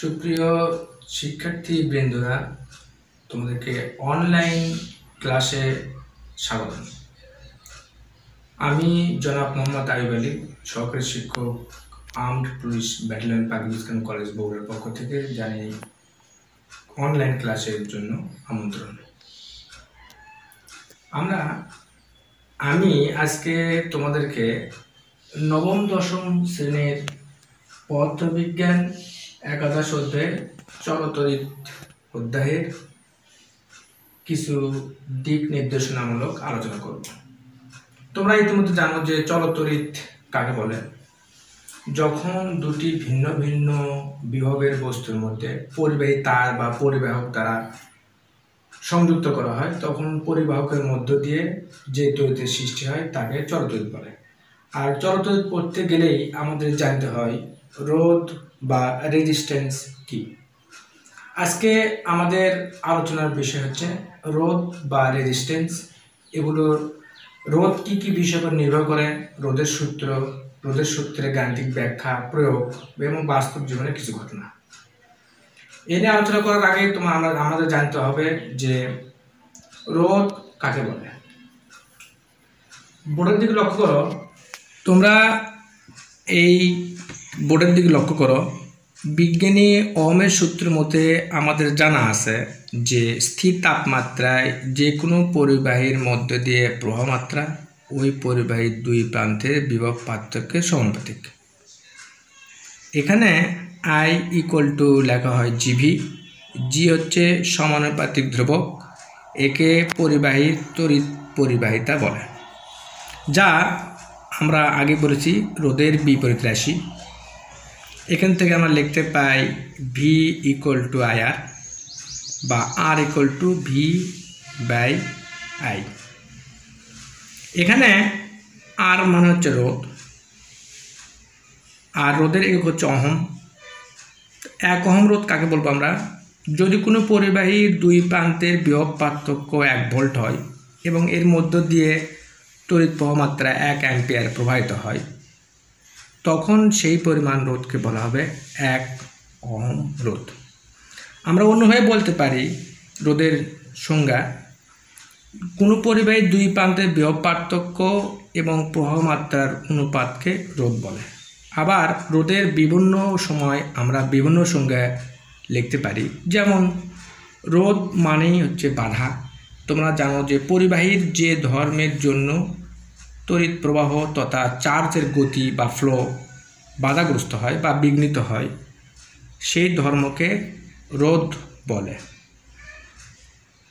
সুপ্রিয় শিক্ষার্থী বৃন্দরা তোমাদেরকে অনলাইন ক্লাসে স্বাগত আমি জনাব মোহাম্মদ আইব আলী, সহকারী শিক্ষক armed police battalion Pakistan college বোর্ডের পক্ষ থেকে জানি অনলাইন ক্লাসের জন্য আমন্ত্রণ। আমরা, আমি আজকে তোমাদেরকে নবম, দশম শ্রেণির পদার্থবিজ্ঞান একাদশ অধ্যায়ের চলতরিত অধ্যায়ের কিছু দিক নির্দেশনামূলক আলোচনা করব। তোমরা ইতিমধ্যে জানো যে চলতরিত কাকে বলে? যখন দুটি ভিন্ন ভিন্ন বিভবের বস্তুর মধ্যে পরিবাহী তার বা পরিবাহক দ্বারা সংযুক্ত করা হয়, তখন পরিবাহকের মধ্য দিয়ে যে তড়িতের সৃষ্টি হয় তাকে চলতরিত বলে। আর চলতরিত পড়তে গেলেই আমাদের জানতে হয় রোধ বা রেজিস্ট্যান্স কি? আজকে আমাদের আলোচনার বিষয় হচ্ছে রোদ বা রেজিস্ট্যান্স এগুলোর রোদ কি কি বিষয় উপর নির্ভর করে? রোদের সূত্র রোদের সূত্রে গাণিতিক ব্যাখ্যা, প্রয়োগ এবং বাস্তব জীবনের কিছু ঘটনা। এ নিয়ে আলোচনা করার আগে তোমার আমাদের জানতে হবে যে রোদ কাকে বলে? বোর্ডের দিকে লক্ষ্য করো, তোমরা এই বোর্ডের দিকে লক্ষ্য করো। বিজ্ঞানী ওহমের সূত্রের মতে আমাদের জানা আছে যে স্থির তাপমাত্রায় যে কোনো পরিবাহীর মধ্য দিয়ে প্রবাহমাত্রা ওই পরিবাহীর দুই প্রান্তের বিভব পার্থক্যের সমানুপাতিক। এখানে আই ইকুয়াল টু লেখা হয় জিভি জি হচ্ছে সমানুপাতিক ধ্রুবক, একে পরিবাহীর তড়িৎ পরিবাহিতা বলে, যা আমরা আগে বলেছি রোদের বিপরীত রাশি। এখান থেকে আমরা লিখতে পাই V equals to I R বা R equals to V by I এখানে আর মানে হচ্ছে রোদ আর রোদের এক হচ্ছে অহম এক অহম রোধ কাকে বলব আমরা? যদি কোনো পরিবাহীর দুই প্রান্তের বিভব পার্থক্য এক ভোল্ট হয় এবং এর মধ্য দিয়ে তড়িৎ প্রবাহমাত্রা এক অ্যাম্পিয়ার প্রবাহিত হয় তখন সেই পরিমাণ রোধকে বলা হবে এক অহম রোধ। আমরা অন্যভাবে বলতে পারি রোদের সংজ্ঞা, কোনো পরিবাহীর দুই প্রান্তের বিভব পার্থক্য এবং প্রবাহমাত্রার অনুপাতকে রোধ বলে। আবার রোদের বিভিন্ন সময় আমরা বিভিন্ন সংজ্ঞা লিখতে পারি, যেমন রোদ মানেই হচ্ছে বাধা। তোমরা জানো যে পরিবাহীর যে ধর্মের জন্য তড়িৎ প্রবাহ তথা চার্জের গতি বা ফ্লো বাধাগ্রস্ত হয় বা বিঘ্নিত হয়, সেই ধর্মকে রোধ বলে।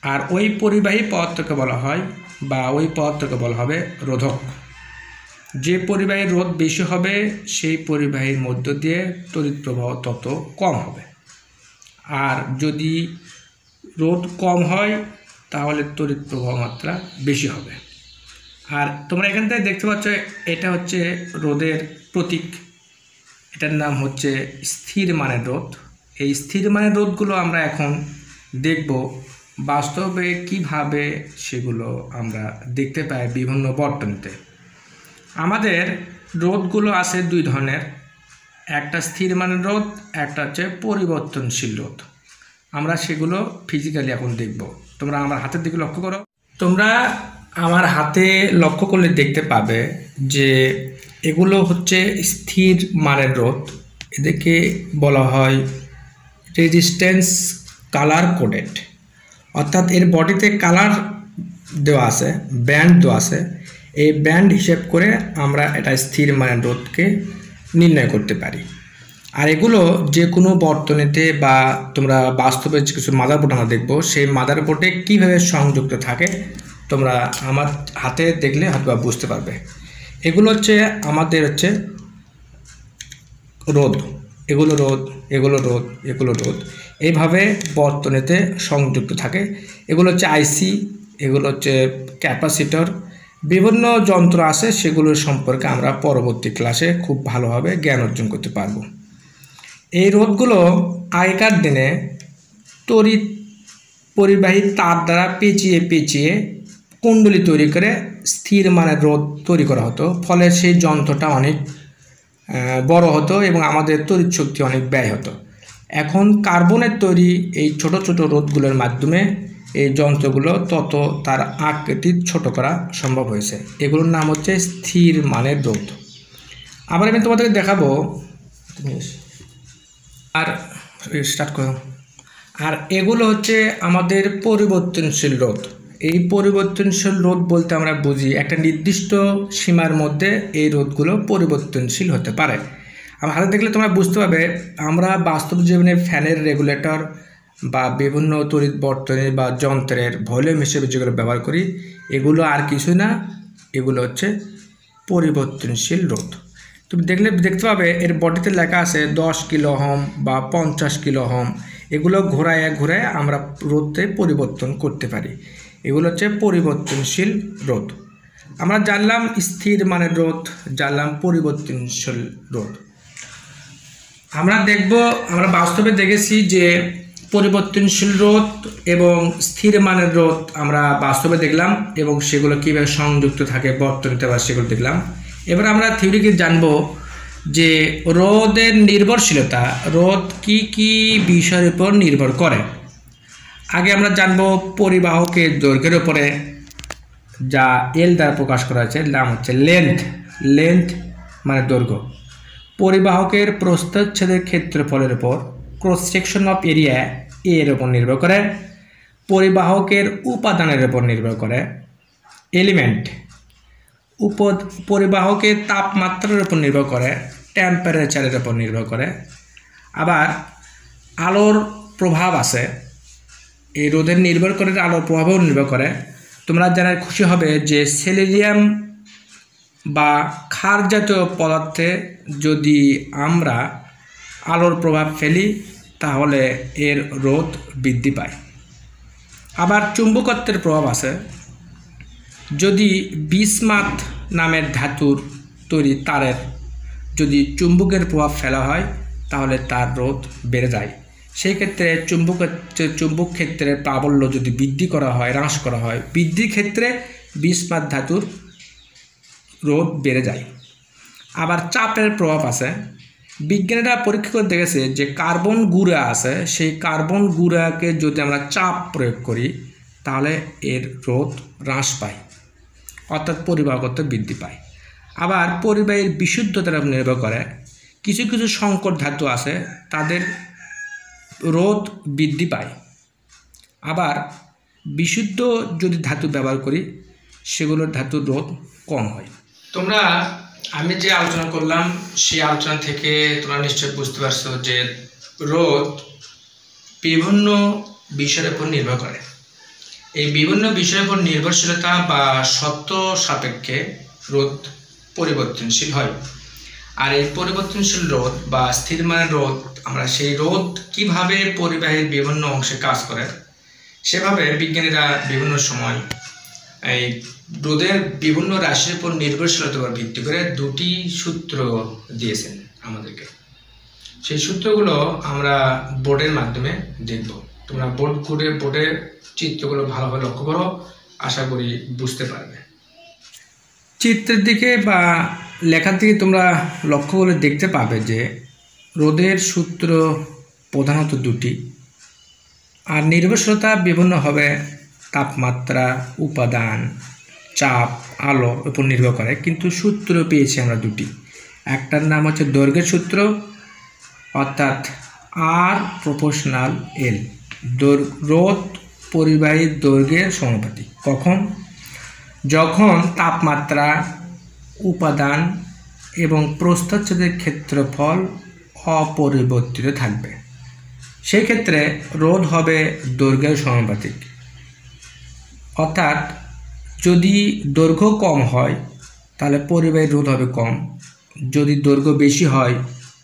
আর ওই পরিবাহী পদার্থকে বলা হয় বা ওই পদার্থকে বলা হবে রোধক। যে পরিবাহীর রোধ বেশি হবে, সেই পরিবাহীর মধ্য দিয়ে তড়িৎ প্রবাহ তত কম হবে। আর যদি রোধ কম হয়, তাহলে তড়িৎ প্রবাহ মাত্রা বেশি হবে। আর তোমরা এখান থেকে দেখতে পাচ্ছ, এটা হচ্ছে রোদের প্রতীক। এটার নাম হচ্ছে স্থির মানের রোদ। এই স্থির মানের রোদগুলো আমরা এখন দেখব বাস্তবে কীভাবে সেগুলো আমরা দেখতে পাই বিভিন্ন বর্তনীতে। আমাদের রোদগুলো আছে দুই ধরনের। একটা স্থির মানের রোদ, একটা হচ্ছে পরিবর্তনশীল রোদ। আমরা সেগুলো ফিজিক্যালি এখন দেখব। তোমরা আমার হাতের দিকে লক্ষ্য করো। তোমরা আমার হাতে লক্ষ্য করলে দেখতে পাবে যে এগুলো হচ্ছে স্থির মানের রোধ। এদেরকে বলা হয় রেজিস্ট্যান্স কালার কোডেড অর্থাৎ এর বডিতে কালার দেওয়া আছে ব্যান্ড দেওয়া আছে। এই ব্যান্ড হিসেব করে আমরা এটা স্থির মানের রোধকে নির্ণয় করতে পারি। আর এগুলো যে কোনো বর্তনীতে বা তোমরা বাস্তবে কিছু মাদারবোর্ড আমরা দেখব, সেই মাদার মাদারবোর্ডে কীভাবে সংযুক্ত থাকে তোমরা আমার হাতে দেখলে হয়তো বুঝতে পারবে। এগুলো হচ্ছে আমাদের হচ্ছে রোদ। এগুলো রোদ এগুলো রোদ এগুলো রোদ। এইভাবে বর্তনীতে সংযুক্ত থাকে। এগুলো হচ্ছে আইসি, এগুলো হচ্ছে ক্যাপাসিটর। বিভিন্ন যন্ত্র আছে সেগুলোর সম্পর্কে আমরা পরবর্তী ক্লাসে খুব ভালোভাবে জ্ঞান অর্জন করতে পারব। এই রোধগুলো আগেকার দিনে তড়িৎ পরিবাহী তার দ্বারা পেঁচিয়ে পেঁচিয়ে কুণ্ডলি তৈরি করে স্থির মানের রোদ তৈরি করা হতো। ফলে সেই যন্ত্রটা অনেক বড় হতো এবং আমাদের তড়িৎ শক্তি অনেক ব্যয় হতো। এখন কার্বনের তৈরি এই ছোট ছোট রোদগুলোর মাধ্যমে এই যন্ত্রগুলো তত তার আকৃতি ছোট করা সম্ভব হয়েছে। এগুলোর নাম হচ্ছে স্থির মানের রোধ আবার আমি তোমাদেরকে দেখাবো, আর স্টার্ট করো। আর এগুলো হচ্ছে আমাদের পরিবর্তনশীল রোধ এই পরিবর্তনশীল রোধ বলতে আমরা বুঝি একটা নির্দিষ্ট সীমার মধ্যে এই রোধগুলো পরিবর্তনশীল হতে পারে। আমার হাতে দেখলে তোমরা বুঝতে পারবে, আমরা বাস্তব জীবনে ফ্যানের রেগুলেটর বা বিভিন্ন তড়িৎ বর্তনী বা যন্ত্রের ভলিউম হিসেবে যেগুলো ব্যবহার করি, এগুলো আর কিছু না, এগুলো হচ্ছে পরিবর্তনশীল রোধ। তুমি দেখলে দেখতে পাবে এর বডিতে লেখা আছে দশ কিলো হোম বা পঞ্চাশ কিলো হোম এগুলো ঘোরায় ঘোরায় আমরা রোধে পরিবর্তন করতে পারি। এগুলো হচ্ছে পরিবর্তনশীল রোধ। আমরা জানলাম স্থির মানের রোধ, জানলাম পরিবর্তনশীল রোধ। আমরা দেখব, আমরা বাস্তবে দেখেছি যে পরিবর্তনশীল রোধ এবং স্থির মানের রোধ আমরা বাস্তবে দেখলাম এবং সেগুলো কীভাবে সংযুক্ত থাকে, বর্তনীতে বা সেগুলো দেখলাম। এবার আমরা থিওরিকে জানব যে রোদের নির্ভরশীলতা রোদ কি কি বিষয়ের উপর নির্ভর করে। আগে আমরা জানব পরিবাহকের দৈর্ঘ্যের উপরে, যা এল দ্বারা প্রকাশ করা হয়েছে নাম হচ্ছে লেন্থ লেন্থ মানে দৈর্ঘ্য। পরিবাহকের প্রস্থচ্ছেদের ক্ষেত্রফলের উপর ক্রস সেকশন অফ এরিয়া এর উপর নির্ভর করে, পরিবাহকের উপাদানের উপর নির্ভর করে এলিমেন্ট উপ পরিবাহকের তাপমাত্রার উপর নির্ভর করে টেম্পারেচারের উপর নির্ভর করে। আবার আলোর প্রভাব আছে এই রোদের নির্ভর করে আলোর প্রভাবও নির্ভর করে। তোমরা জানা খুশি হবে যে সেলেরিয়াম বা ক্ষার জাতীয় পদার্থে যদি আমরা আলোর প্রভাব ফেলি, তাহলে এর রোদ বৃদ্ধি পায়। আবার চুম্বকত্বের প্রভাব আছে। যদি বিসমাত নামের ধাতুর তৈরি তারের যদি চুম্বকের প্রভাব ফেলা হয়, তাহলে তার রোদ বেড়ে যায়। সেই ক্ষেত্রে চুম্বক চুম্বক ক্ষেত্রের প্রাবল্য যদি বৃদ্ধি করা হয়, হ্রাস করা হয়, বৃদ্ধির ক্ষেত্রে বিসমাত ধাতুর রোধ বেড়ে যায়। আবার চাপের প্রভাব আছে। বিজ্ঞানীরা পরীক্ষা করে দেখেছে যে কার্বন গুঁড়া আছে, সেই কার্বন গুঁড়াকে যদি আমরা চাপ প্রয়োগ করি, তাহলে এর রোধ হ্রাস পায়, অর্থাৎ পরিবাহগত বৃদ্ধি পায়। আবার পরিবাহীর বিশুদ্ধতার নির্ভর করে। কিছু কিছু সংকট ধাতু আছে, তাদের রোধ বৃদ্ধি পায়। আবার বিশুদ্ধ যদি ধাতু ব্যবহার করি, সেগুলোর ধাতুর রোধ কম হয়। তোমরা, আমি যে আলোচনা করলাম, সেই আলোচনা থেকে তোমরা নিশ্চয় বুঝতে পারছ যে রোধ বিভিন্ন বিষয়ের উপর নির্ভর করে। এই বিভিন্ন বিষয়ের উপর নির্ভরশীলতা বা সত্য সাপেক্ষে রোধ পরিবর্তনশীল হয়। আর এই পরিবর্তনশীল রোধ বা স্থির মানের রোধ, আমরা সেই রোধ কীভাবে পরিবাহের বিভিন্ন অংশে কাজ করে? সেভাবে বিজ্ঞানীরা বিভিন্ন সময় এই রোদের বিভিন্ন রাশির উপর নির্ভরশীলতার ভিত্তি করে দুটি সূত্র দিয়েছেন আমাদেরকে। সেই সূত্রগুলো আমরা বোর্ডের মাধ্যমে দেখব। তোমরা বোর্ড করে বোর্ডের চিত্রগুলো ভালোভাবে লক্ষ্য করো, আশা করি বুঝতে পারবে। চিত্রের দিকে বা লেখার থেকে তোমরা লক্ষ্য করে দেখতে পাবে যে রোদের সূত্র প্রধানত দুটি, আর নির্ভরশীলতা বিভিন্ন হবে তাপমাত্রা, উপাদান, চাপ, আলো উপর নির্ভর করে, কিন্তু সূত্র পেয়েছি আমরা দুটি। একটার নাম হচ্ছে দৈর্ঘ্যের সূত্র, অর্থাৎ আর প্রপোর্শনাল এল রোধ পরিবাহী দৈর্ঘ্যের সমানুপাতিক। কখন? যখন তাপমাত্রা উপাদান এবং প্রস্থচ্ছেদের ক্ষেত্রফল অপরিবর্তিত থাকবে। সেই ক্ষেত্রে রোধ হবে দৈর্ঘ্যের সমানুপাতিক। অর্থাৎ যদি দৈর্ঘ্য কম হয়, তাহলে পরিবাহী রোধ হবে কম। যদি দৈর্ঘ্য বেশি হয়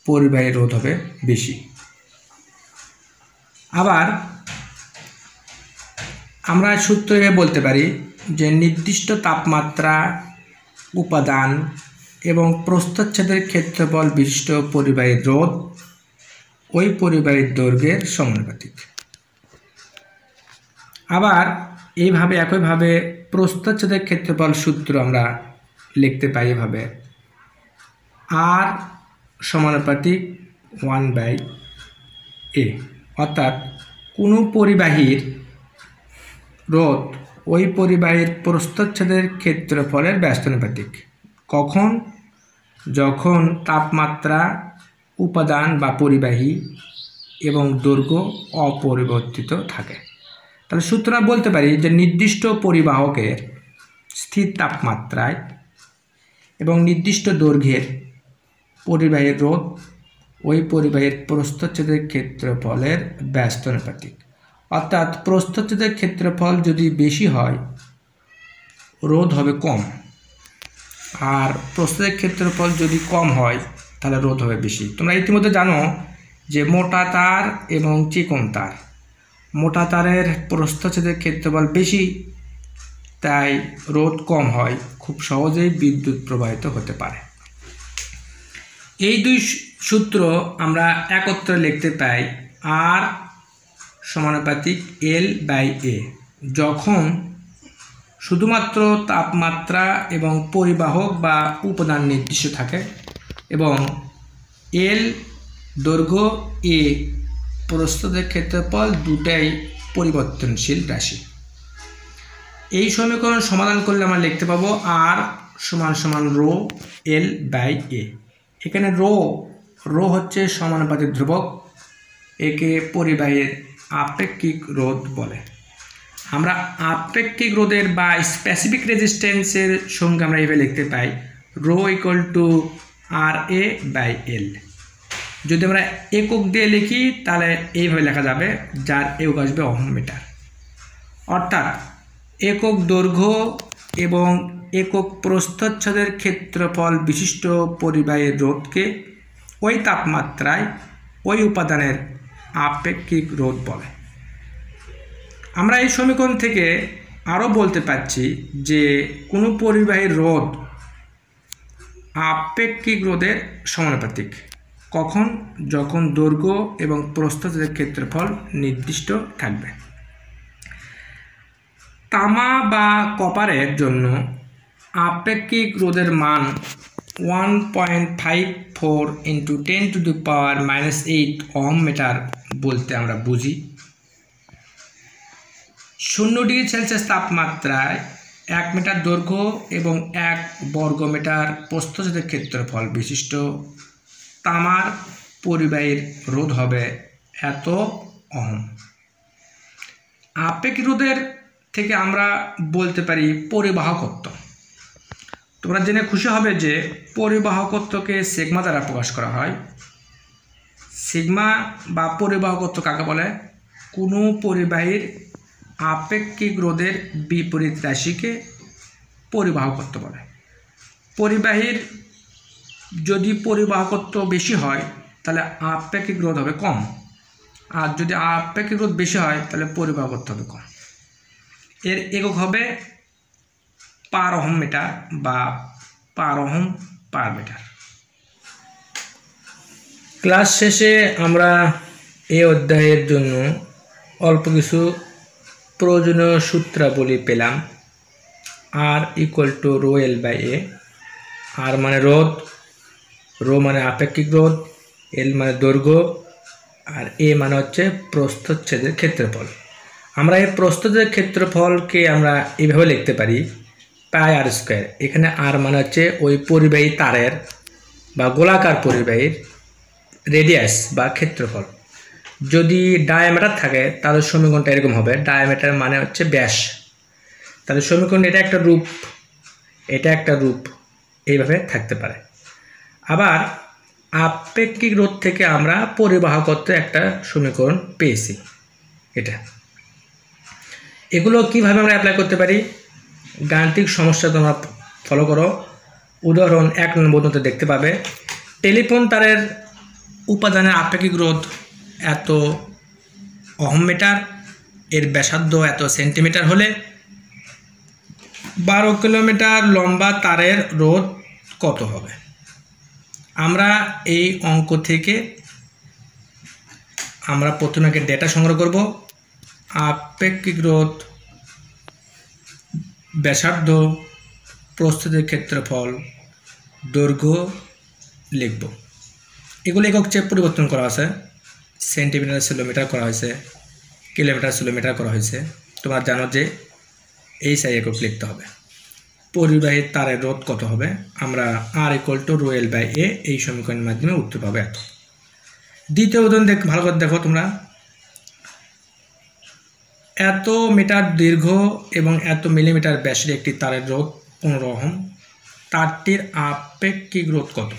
পরিবাহী রোধ হবে বেশি। আবার আমরা সূত্রে বলতে পারি যে নির্দিষ্ট তাপমাত্রা উপাদান এবং প্রস্তচ্ছেদের ক্ষেত্রফল বিশিষ্ট পরিবাহীর রোধ ওই পরিবাহীর দৈর্ঘ্যের সমানুপাতিক। আবার এইভাবে একইভাবে প্রস্তচ্ছেদের ক্ষেত্রফল সূত্র আমরা লিখতে পাই এভাবে। আর সমানুপাতিক ওয়ান বাই এ অর্থাৎ কোনো পরিবাহীর রোধ ওই পরিবাহীর প্রস্তচ্ছেদের ক্ষেত্রফলের ব্যস্তানুপাতিক। কখন? যখন তাপমাত্রা, উপাদান বা পরিবাহী এবং দৈর্ঘ্য অপরিবর্তিত থাকে। তাহলে সুতরাং বলতে পারি যে নির্দিষ্ট পরিবাহকের স্থির তাপমাত্রায় এবং নির্দিষ্ট দৈর্ঘ্যের পরিবাহীর রোধ, ওই পরিবাহীর প্রস্থচ্ছেদের ক্ষেত্রফলের ব্যস্ত অনুপাতিক অর্থাৎ প্রস্থচ্ছেদের ক্ষেত্রফল যদি বেশি হয়, রোধ হবে কম। আর প্রস্থের ক্ষেত্রফল যদি কম হয়, তাহলে রোধ হবে বেশি। তোমরা ইতিমধ্যে জানো যে মোটা তার এবং চিকন তার। মোটা তারের প্রস্থচ্ছেদের ক্ষেত্রফল বেশি, তাই রোধ কম হয়, খুব সহজেই বিদ্যুৎ প্রবাহিত হতে পারে। এই দুই সূত্র আমরা একত্রে লিখতে পাই, আর সমানুপাতিক এল বাই এ যখন শুধুমাত্র তাপমাত্রা এবং পরিবাহক বা উপাদান নির্দিষ্ট থাকে এবং এল দৈর্ঘ্য এ প্রস্তুতের ক্ষেত্রফল দুটাই পরিবর্তনশীল রাশি। এই সমীকরণ সমাধান করলে আমরা লিখতে পাবো আর সমান সমান রো এল বাই এ এখানে রো রো হচ্ছে সমানুপাতিক ধ্রুবক, একে পরিবাহীর আপেক্ষিক রোধ বলে। আমরা আপেক্ষিক রোধের বা স্পেসিফিক রেজিস্ট্যান্সের সঙ্গে আমরা এভাবে লিখতে পাই rho equals to R A by L যদি আমরা একক দিয়ে লিখি, তাহলে এইভাবে লেখা যাবে, যার একক আসবে অহম মিটার অর্থাৎ একক দৈর্ঘ্য এবং একক প্রস্থচ্ছদের ক্ষেত্রফল বিশিষ্ট পরিবাহীর রোধকে ওই তাপমাত্রায় ওই উপাদানের আপেক্ষিক রোধ বলে। আমরা এই সমীকরণ থেকে আরও বলতে পারছি যে কোনো পরিবাহীর রোধ আপেক্ষিক রোধের সমানুপাতিক। কখন, যখন দৈর্ঘ্য এবং প্রস্থচ্ছেদের ক্ষেত্রফল নির্দিষ্ট থাকবে। তামা বা কপারের জন্য আপেক্ষিক রোধের মান one point five four into ten to the power minus eight ohm metre বলতে আমরা বুঝি। শূন্য ডিগ্রি সেলসিয়াস তাপমাত্রায় এক মিটার দৈর্ঘ্য এবং এক বর্গ মিটার প্রস্থচ্ছেদের ক্ষেত্রফল বিশিষ্ট। তামার পরিবাহীর রোধ হবে এত অহম আপেক্ষিক রোধের থেকে আমরা বলতে পারি পরিবাহকত্ব। তোমরা জেনে খুশি হবে যে পরিবাহকত্বকে সিগমা দ্বারা প্রকাশ করা হয়। সিগমা বা পরিবাহকত্ব কাকে বলে? কোনো পরিবাহীর আপেক্ষিক রোধের বিপরীত রাশিকে পরিবাহকত্ব বলে। পরিবাহীর যদি পরিবাহকত্ব বেশি হয়, তাহলে আপেক্ষিক রোধ হবে কম। আর যদি আপেক্ষিক রোধ বেশি হয়, তাহলে পরিবাহকত্ব হবে কম। এর একক হবে পার অহম মিটার বা পার অহম পার মিটার। ক্লাস শেষে আমরা এই অধ্যায়ের জন্য অল্প কিছু প্রয়োজনীয় সূত্রাবলী পেলাম। R equals to rho L by A R মানে রোধ রো মানে আপেক্ষিক রোধ এল মানে দৈর্ঘ্য, আর এ মানে হচ্ছে প্রস্থচ্ছেদের ক্ষেত্রফল। আমরা এই প্রস্থচ্ছেদের ক্ষেত্রফলকে আমরা এভাবে লিখতে পারি পাই আর স্কোয়ার এখানে আর মানে হচ্ছে ওই পরিবাহী তারের বা গোলাকার পরিবাহীর রেডিয়াস বা ক্ষেত্রফল। যদি ডায়ামিটার থাকে, তাহলে সমীকরণটা এরকম হবে। ডায়ামিটার মানে হচ্ছে ব্যাস। তাহলে সমীকরণ এটা একটা রূপ, এটা একটা রূপ, এইভাবে থাকতে পারে। আবার আপেক্ষিক রোধ থেকে আমরা পরিবাহকত্ব একটা সমীকরণ পেয়েছি, এটা। এগুলো কীভাবে আমরা অ্যাপ্লাই করতে পারি? গাণিতিক সমস্যা তোমরা ফলো করো। উদাহরণ এক নম্বর দেখতে পাবে। টেলিফোন তারের উপাদানের আপেক্ষিক রোধ এত অহম মিটার, এর ব্যাসার্ধ এত সেন্টিমিটার হলে বারো কিলোমিটার লম্বা তারের রোধ কত হবে? আমরা এই অঙ্ক থেকে আমরা প্রথমে ডেটা সংগ্রহ করব। আপেক্ষিক রোধ, ব্যাসার্ধ প্রস্তুতির ক্ষেত্রফল, দৈর্ঘ্য লিখব। এগুলো একক চেপ পরিবর্তন করা আছে। সেন্টিমিটার কিলোমিটার করা হয়েছে, কিলোমিটার কিলোমিটার করা হয়েছে। তোমরা জানো যে এই সাই একক লিখতে হবে। পরিবাহী তারের রোধ কত হবে? আমরা R equals to rho L by A এই সমীকরণের মাধ্যমে উত্তর পাবো এত। দ্বিতীয় উদাহরণ দেখ, ভালো করে দেখো তোমরা। এত মিটার দীর্ঘ এবং এত মিলিমিটার ব্যাসের একটি তারের রোধ পনেরো ওহম। তারটির আপেক্ষিক রোধ কত?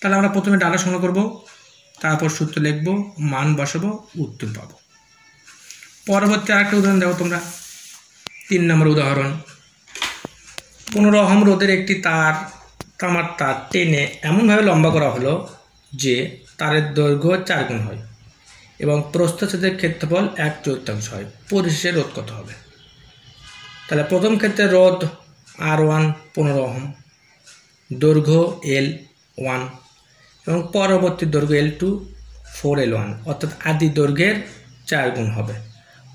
তাহলে আমরা প্রথমে ডাটা সংগ্রহ করব, তারপর সূত্র লিখব, মান বসাবো, উত্তর পাবো। পরবর্তী আরেকটা উদাহরণ দেখো তোমরা। তিন নম্বর উদাহরণ। পনেরো অহম রোদের একটি তার, তামার তার টেনে এমনভাবে লম্বা করা হলো যে তারের দৈর্ঘ্য চার গুণ হয় এবং প্রস্থচ্ছেদের ক্ষেত্রফল এক চতুর্থাংশ হয়। পরিশেষে রোধ কত হবে? তাহলে প্রথম ক্ষেত্রে রোধ আর ওয়ান পনেরো অহম, দৈর্ঘ্য এল ওয়ান এবং পরবর্তী দৈর্ঘ্য L two four L one অর্থাৎ আদি দৈর্ঘ্যের চার গুণ হবে।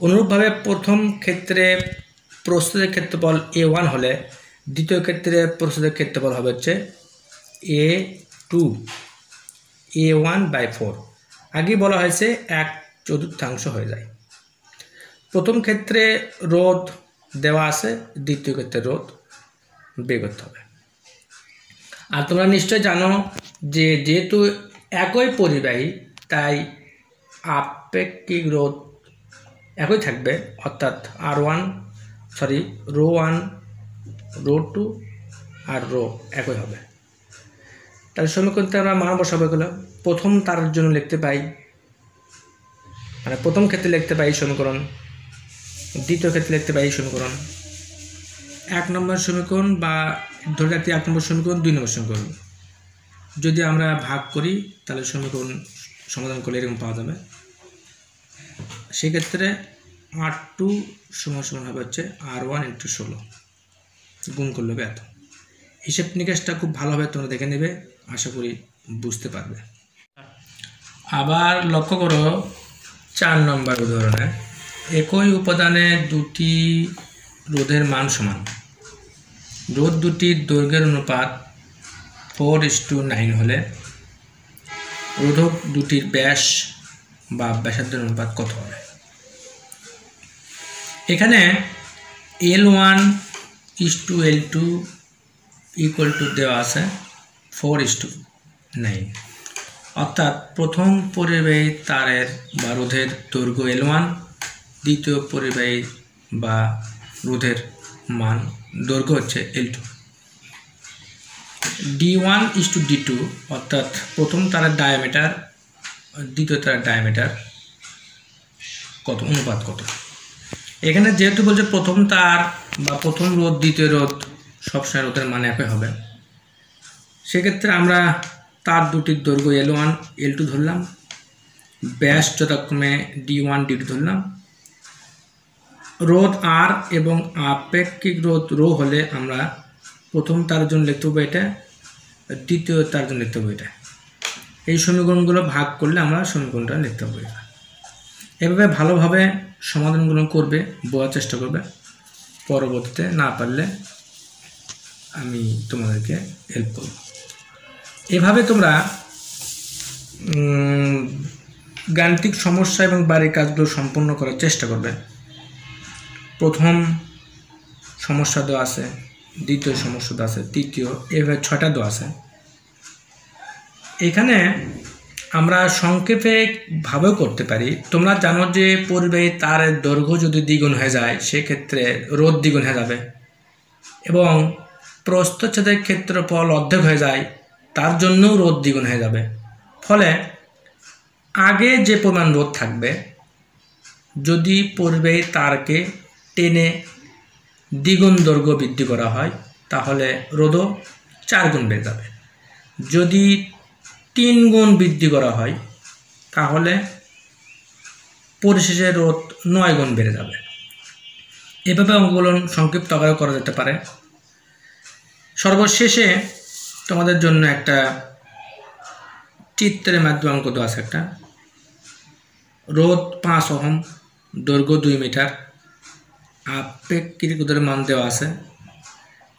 অনুরূপভাবে প্রথম ক্ষেত্রে প্রস্তুতের ক্ষেত্রফল এ ওয়ান হলে দ্বিতীয় ক্ষেত্রে প্রস্তুতের ক্ষেত্রফল হবে হচ্ছে A two A one by four আগে বলা হয়েছে এক চতুর্থাংশ হয়ে যায়। প্রথম ক্ষেত্রে রোধ দেওয়া আছে, দ্বিতীয় ক্ষেত্রে রোধ বের করতে হবে। আর তোমরা নিশ্চয় জানো যে যেহেতু একই পরিবাহী, তাই আপেক্ষিক রোধ একই থাকবে, অর্থাৎ R one sorry rho one rho two আর রো একই হবে। তাহলে সমীকরণতে আমরা মান বসাবো এগুলো। প্রথম তার জন্য লিখতে পাই মানে প্রথম ক্ষেত্রে লিখতে পাই সমীকরণ, দ্বিতীয় ক্ষেত্রে লিখতে পাই সমীকরণ। এক নম্বর সমীকরণ বা ধরে রাখতে এক নম্বর সমীকরণ, দুই নম্বর সমীকরণ। যদি আমরা ভাগ করি, তাহলে সমীকরণ সমাধান করলে এরকম পাওয়া যাবে। সেক্ষেত্রে আর টু সমান সমান হবে হচ্ছে আর ওয়ান ইন্টু ষোলো। গুণ করলে হবে এত। হিসেব নিকাশটা খুব ভালোভাবে তোমরা দেখে নেবে, আশা করি বুঝতে পারবে। আবার লক্ষ্য করো, চার নম্বর উদাহরণে, একই উপাদানে দুটি রোধের মান সমান। রোধ দুটির দৈর্ঘ্যের অনুপাত ফোর ইস টু নাইন হলে রোধক দুটির ব্যাস বা ব্যাসার্ধের অনুপাত কত হবে? এখানে L one is two L two equals to দেওয়া আছে ফোর ইস টু নাইন। অর্থাৎ প্রথম পরিবাহী তারের বা রোধের দৈর্ঘ্য এল ওয়ান, দ্বিতীয় পরিবাহী বা রোধের মান দৈর্ঘ্য হচ্ছে L two D one is two D two অর্থাৎ প্রথম তারের ডায়ামিটার দ্বিতীয় তারের ডায়ামিটার কত? অনুপাত কত? এখানে যেহেতু বলছে প্রথম তার বা প্রথম রোধ, দ্বিতীয় রোধ সবসময় রোধের মান একই হবে। সেক্ষেত্রে আমরা তার দুটির দৈর্ঘ্য এল ওয়ান এল টু ধরলাম। ব্যাস যথাক্রমে ডি ওয়ান ডি টু ধরলাম। রোধ আর এবং আপেক্ষিক রোধ রো হলে আমরা প্রথম তার জন্য লিখতে হবে এটা, দ্বিতীয় তার জন্য লিখতে হবে এটা। এই সমীকরণগুলো ভাগ করলে আমরা সমীকরণটা লিখতে হবে। এভাবে ভালোভাবে সমাধানগুলো করবে, বোঝার চেষ্টা করবে। পরবর্তীতে না পারলে আমি তোমাদেরকে হেল্প করব। এভাবে তোমরা গাণিতিক সমস্যা এবং বাড়ির কাজগুলো সম্পূর্ণ করার চেষ্টা করবে। প্রথম সমস্যা দেওয়া আছে, দ্বিতীয় সমস্যা দেওয়া আছে, তৃতীয়, এভাবে ছটা দেওয়া আছে। এখানে আমরা সংক্ষেপে ভাবেও করতে পারি, তোমরা জানো যে পরিবাহী তারের দৈর্ঘ্য যদি দ্বিগুণ হয়ে যায়, সেক্ষেত্রে রোদ দ্বিগুণ হয়ে যাবে। এবং প্রস্থচ্ছেদের ক্ষেত্রফল অর্ধেক হয়ে যায়, তার জন্যও রোদ দ্বিগুণ হয়ে যাবে। ফলে আগে যে পরিমাণ রোদ থাকবে, যদি পরিবাহী তারকে টেনে দ্বিগুণ দৈর্ঘ্য বৃদ্ধি করা হয়, তাহলে রোদও চার গুণ বেড়ে যাবে। যদি তিন গুণ বৃদ্ধি করা হয়, তাহলে পরিশেষে রোদ নয় গুণ বেড়ে যাবে। এভাবে অঙ্কগুলো সংক্ষিপ্ত আকারে করা যেতে পারে। সর্বশেষে তোমাদের জন্য একটা চিত্রের মাধ্যমে অঙ্ক দেওয়া আছে একটা। রোদ পাঁচ অহম দৈর্ঘ্য দুই মিটার। আপেক্ষিক মান দেওয়া আছে।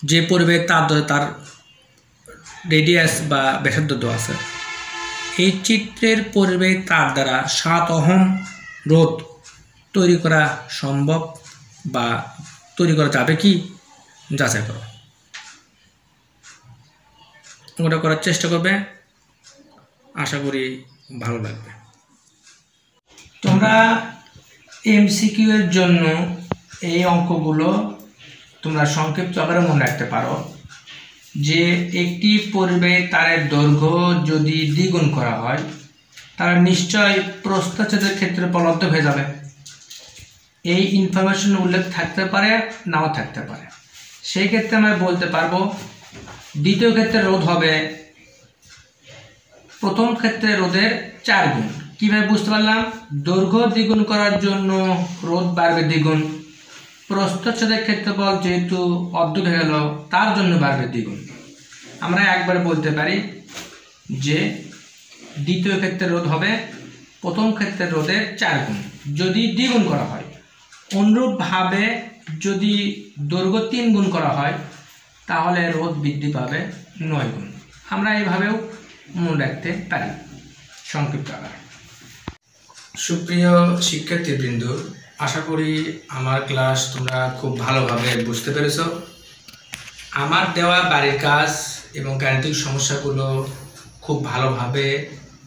যে পরিবেশ তার তার রেডিয়াস বা ব্যাসার্ধ দেওয়া আছে। এই চিত্রের পরিবেশ তার দ্বারা সাত অহম রোধ তৈরি করা সম্ভব বা তৈরি করা যাবে কি? যাচাই করো। ওটা করার চেষ্টা করবে। আশা করি ভালো লাগবে। তোমরা এমসিকিউ এর জন্য এই অঙ্কগুলো তোমরা সংক্ষিপ্ত আকারে মনে রাখতে পারো যে একটি পরিবেশ তারের দৈর্ঘ্য যদি দ্বিগুণ করা হয় তাহলে নিশ্চয় প্রস্তাচ্ছেদের ক্ষেত্রে উপলব্ধ হয়ে যাবে। এই ইনফরমেশন উল্লেখ থাকতে পারে, নাও থাকতে পারে। সেই ক্ষেত্রে আমরা বলতে পারব, দ্বিতীয় ক্ষেত্রে রোধ হবে। প্রথম ক্ষেত্রে রোধের চার গুণ। কীভাবে বুঝতে পারলাম? দৈর্ঘ্য দ্বিগুণ করার জন্য রোধ বাড়বে দ্বিগুণ। প্রস্থচ্ছেদের ক্ষেত্রফল যেহেতু অর্ধেক হয়ে গেল, তার জন্য বাড়বে দ্বিগুণ। আমরা একবার বলতে পারি যে দ্বিতীয় ক্ষেত্রে রোধ হবে প্রথম ক্ষেত্রের রোধের চার গুণ। যদি দ্বিগুণ করা হয়, অনুরূপভাবে যদি দৈর্ঘ্য তিন গুণ করা হয়, তাহলে রোধ বৃদ্ধি পাবে নয় গুণ। আমরা এইভাবেও মনে রাখতে পারি। সংক্ষিপ্ত আকার। সুপ্রিয় শিক্ষার্থীবৃন্দ আশা করি আমার ক্লাস তোমরা খুব ভালোভাবে বুঝতে পেরেছ। আমার দেওয়া বাড়ির কাজ এবং গাণিতিক সমস্যাগুলো খুব ভালোভাবে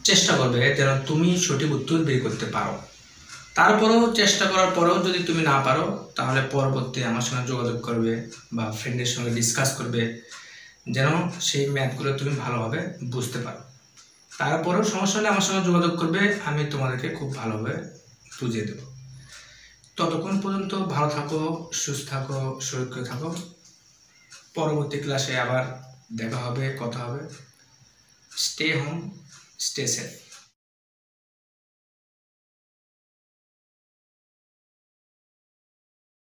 চেষ্টা করবে যেন তুমি সঠিক উত্তর বের করতে পারো। তারপরেও চেষ্টা করার পরেও যদি তুমি না পারো, তাহলে পরবর্তী আমার সঙ্গে যোগাযোগ করবে বা ফ্রেন্ডের সঙ্গে ডিসকাস করবে যেন সেই ম্যাথগুলো তুমি ভালোভাবে বুঝতে পারো। তারপরেও সমস্যা হলে আমার সঙ্গে যোগাযোগ করবে, আমি তোমাদেরকে খুব ভালোভাবে বুঝিয়ে দেবো। ততক্ষণ পর্যন্ত ভালো থাকো, সুস্থ থাকো, সুরক্ষিত থাকো। পরবর্তী ক্লাসে আবার দেখা হবে, কথা হবে। Stay home stay safe